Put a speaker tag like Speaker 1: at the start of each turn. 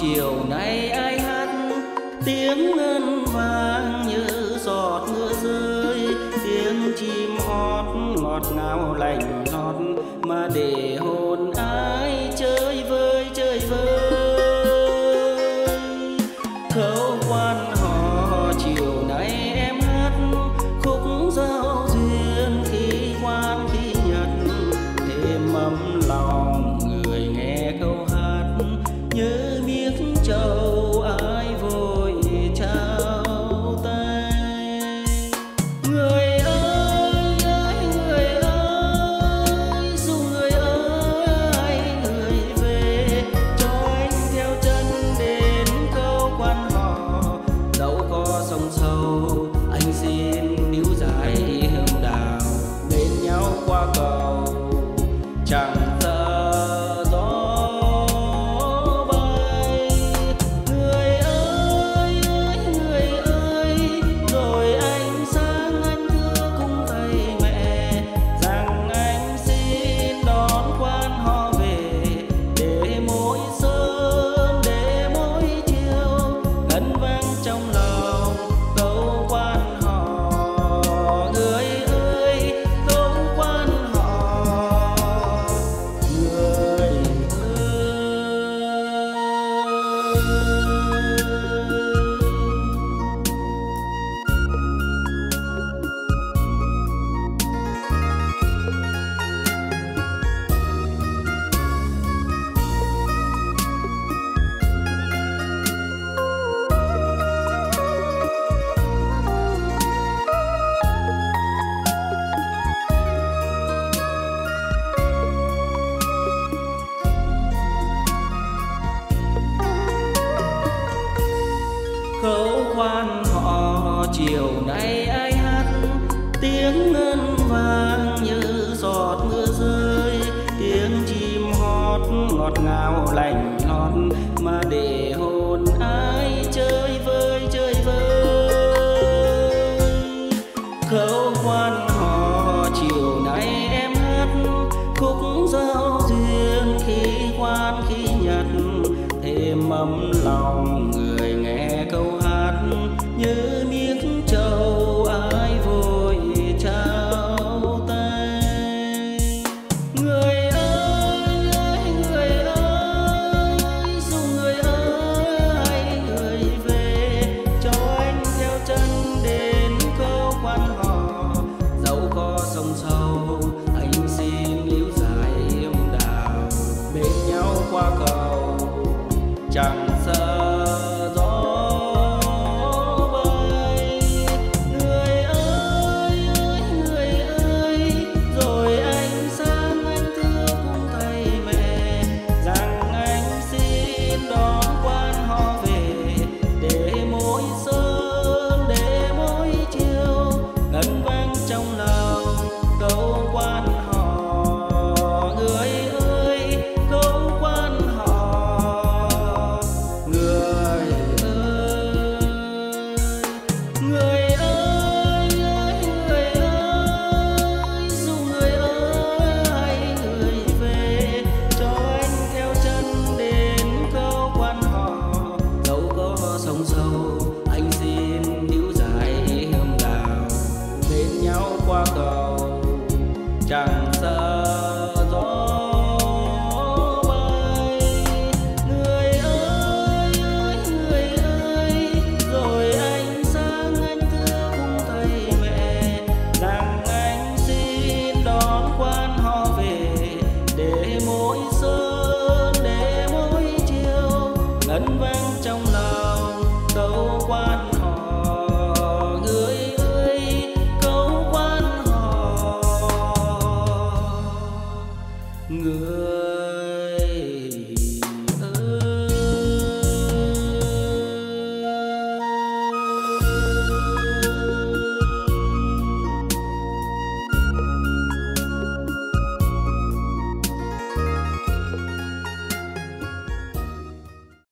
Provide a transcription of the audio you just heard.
Speaker 1: chiều nay ai hát tiếng ngân vang như giọt mưa rơi, tiếng chim hót ngọt ngào lành lót mà để hôm nay ai hát, tiếng ngân vang như giọt mưa rơi. Tiếng chim hót ngọt ngào lành lót, mà để hồn ai chơi vơi chơi vơi. Khâu quan họ chiều nay em hát, khúc giao duyên khi quan khi nhật thêm mâm lòng người.